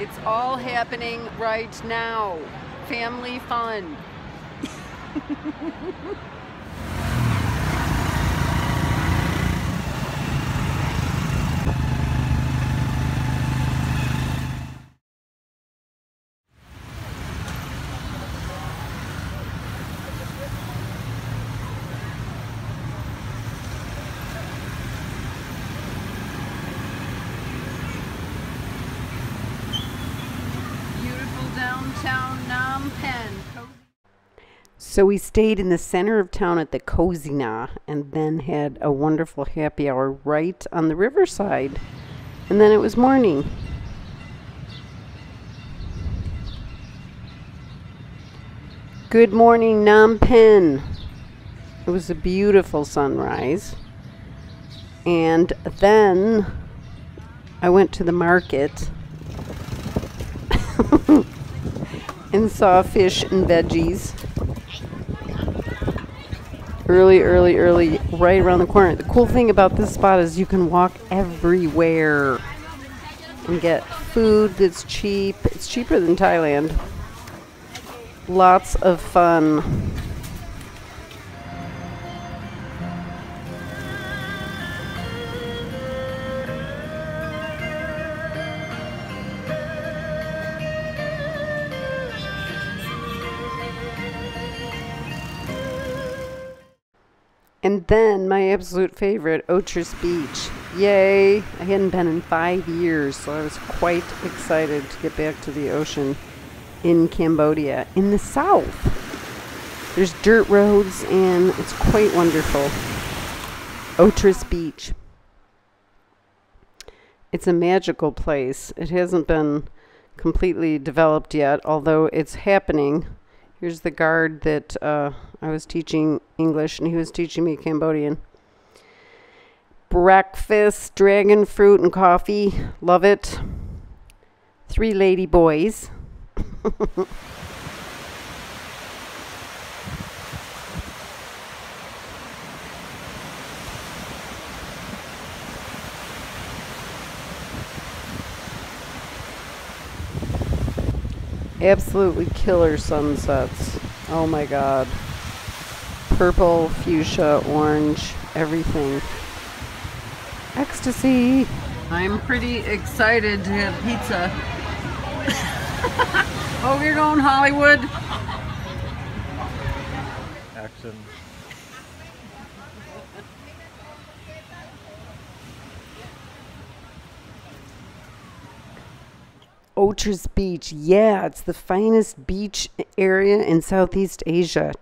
It's all happening right now. Family fun. Beautiful downtown Phnom Penh. So we stayed in the center of town at the Cozy Na and then had a wonderful happy hour right on the riverside. And then it was morning. Good morning, Phnom Penh. It was a beautiful sunrise. And then I went to the market and saw fish and veggies. Early, early, early, right around the corner. The cool thing about this spot is you can walk everywhere and get food that's cheap. It's cheaper than Thailand. Lots of fun. And then my absolute favorite, Otres Beach. Yay! I hadn't been in five years, so I was quite excited to get back to the ocean in Cambodia, in the south. There's dirt roads, and it's quite wonderful. Otres Beach. It's a magical place. It hasn't been completely developed yet, although it's happening. Here's the guard that uh, I was teaching English, and he was teaching me Cambodian. Breakfast, dragon fruit, and coffee. Love it. Three lady boys. Absolutely killer sunsets. Oh my god. Purple, fuchsia, orange, everything. Ecstasy. I'm pretty excited to have pizza. oh, we're going Hollywood. Action. Otres Beach. Yeah, it's the finest beach area in Southeast Asia.